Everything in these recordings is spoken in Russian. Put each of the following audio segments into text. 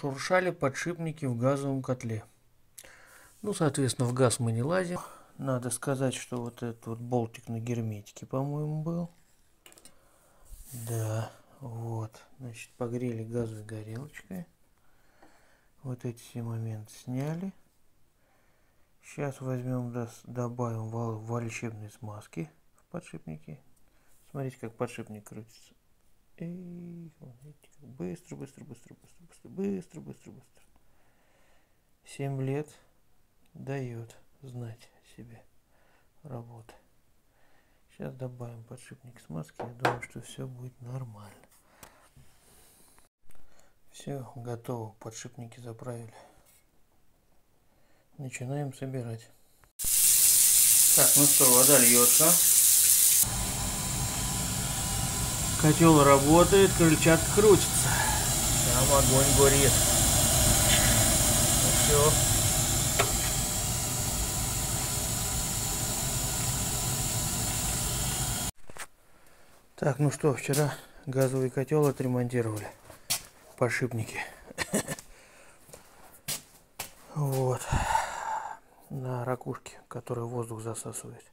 зашуршали подшипники в газовом котле. Ну, соответственно, в газ мы не лазим. Надо сказать, что вот этот вот болтик на герметике, по-моему, был. Да, вот. Значит, погрели газовой горелочкой. Вот эти все моменты сняли. Сейчас возьмем, добавим валечебные смазки в подшипники. Смотрите, как подшипник крутится. Эй, смотрите, как быстро, быстро, быстро, быстро, быстро, быстро, быстро, быстро. Семь лет дает знать себе работы. Сейчас добавим подшипник смазки. Я думаю, что все будет нормально. Все, готово. Подшипники заправили. Начинаем собирать. Так, ну что, вода льется. Котел работает, крыльчатка крутится. Там огонь горит. Ну все. Так, ну что, вчера газовый котел отремонтировали. Подшипники. Вот. На ракушке, которая воздух засасывает.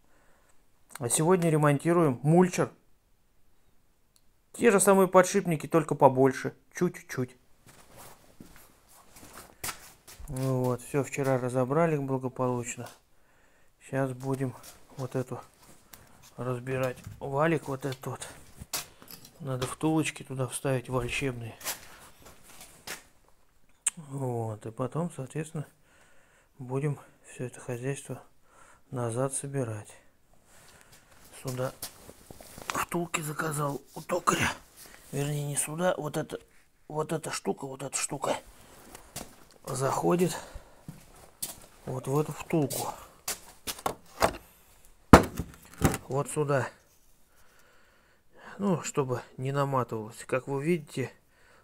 А сегодня ремонтируем мульчер те же самые подшипники, только побольше. Чуть-чуть. Ну вот, все вчера разобрали благополучно. Сейчас будем вот эту разбирать. Валик вот этот. Надо втулочки туда вставить вальщебные. Вот, и потом, соответственно, будем все это хозяйство назад собирать. Сюда втулки заказал у токаря. Вернее, не сюда. Вот это, вот эта штука, вот эта штука заходит вот в эту втулку. Вот сюда. Ну, чтобы не наматывалось. Как вы видите,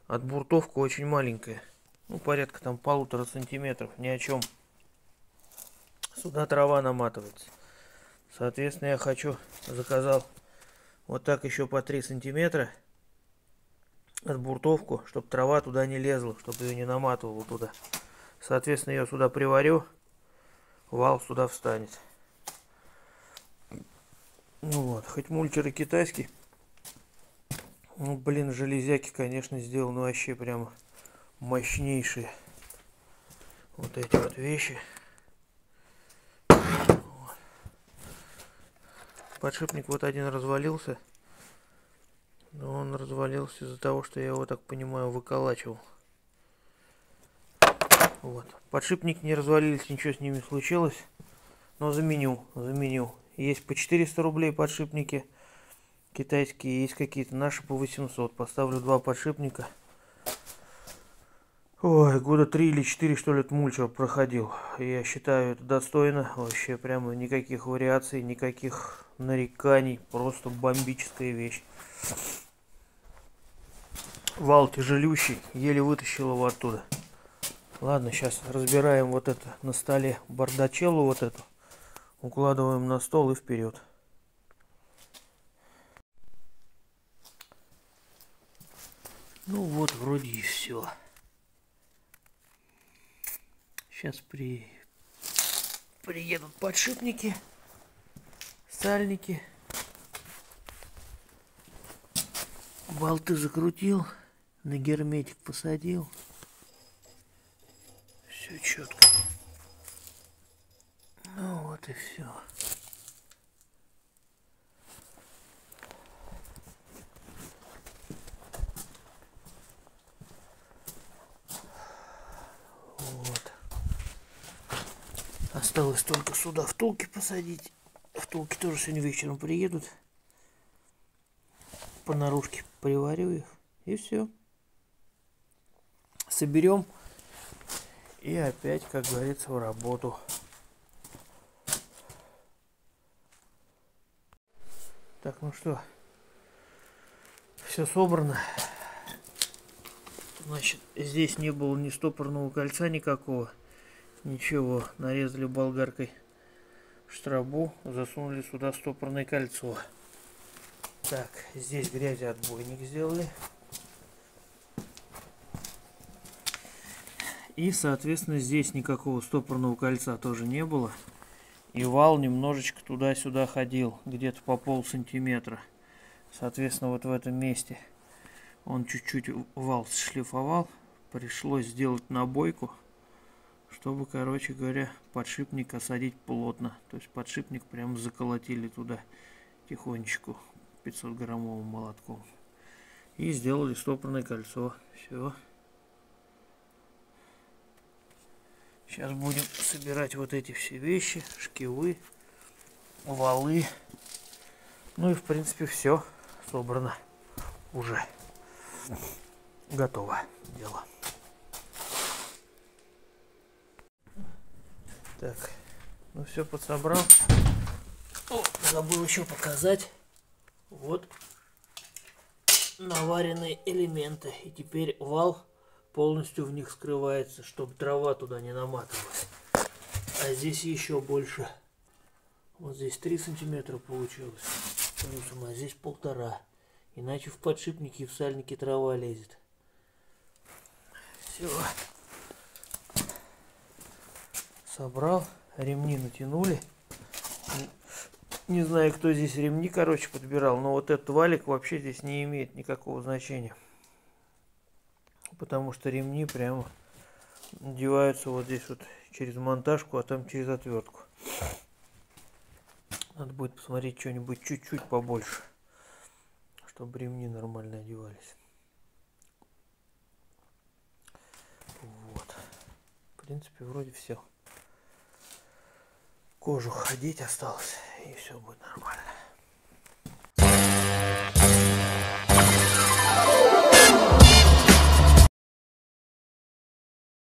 отбуртовка очень маленькая. Ну, порядка там полутора сантиметров. Ни о чем. Сюда трава наматывается. Соответственно, я хочу, заказал вот так еще по 3 сантиметра отбуртовку, чтобы трава туда не лезла, чтобы ее не наматывало туда. Соответственно, я сюда приварю, вал сюда встанет. Ну вот, хоть мультер и китайский. Ну, блин, железяки, конечно, сделаны вообще прямо мощнейшие. Вот эти вот вещи. Подшипник вот один развалился. Но он развалился из-за того, что я его, так понимаю, выколачивал. Вот. Подшипник не развалились, ничего с ними случилось. Но заменю, заменю. Есть по 400 рублей подшипники китайские, есть какие-то наши по 800. Поставлю два подшипника. Ой, года три или четыре, что ли, этот мульчер проходил. Я считаю, это достойно. Вообще, прямо никаких вариаций, никаких нареканий. Просто бомбическая вещь. Вал тяжелющий, еле вытащил его оттуда. Ладно, сейчас разбираем вот это на столе бардачелу вот эту. Укладываем на стол и вперед. Ну вот, вроде и все. Сейчас при... приедут подшипники, сальники. Болты закрутил, на герметик посадил. Все четко. Ну вот и все. Осталось только сюда втулки посадить. Втулки тоже сегодня вечером приедут. По наружке приварю их. И все. Соберем. И опять, как говорится, в работу. Так, ну что, все собрано. Значит, здесь не было ни стопорного кольца никакого. Ничего, нарезали болгаркой штрабу, засунули сюда стопорное кольцо. Так, здесь грязи отбойник сделали. И, соответственно, здесь никакого стопорного кольца тоже не было. И вал немножечко туда-сюда ходил, где-то по пол сантиметра. Соответственно, вот в этом месте он чуть-чуть вал шлифовал. Пришлось сделать набойку, чтобы, короче говоря, подшипник осадить плотно. То есть подшипник прям заколотили туда тихонечку 500 граммовым молотком. И сделали стопорное кольцо. Все. Сейчас будем собирать вот эти все вещи, шкивы, валы. Ну и в принципе все собрано уже. Готово дело. Так, ну все подсобрал. О, забыл еще показать. Вот наваренные элементы. И теперь вал полностью в них скрывается, чтобы трава туда не наматывалась. А здесь еще больше. Вот здесь 3 сантиметра получилось. Плюсом, а здесь полтора. Иначе в подшипники и в сальники трава лезет. Все. Собрал. Ремни натянули. Не знаю, кто здесь ремни, короче, подбирал, но вот этот валик вообще здесь не имеет никакого значения потому что ремни прямо надеваются вот здесь вот через монтажку, а там через отвертку. Надо будет посмотреть что-нибудь чуть-чуть побольше, чтобы ремни нормально одевались. Вот. В принципе, вроде все. Кожу ходить осталось, и все будет нормально.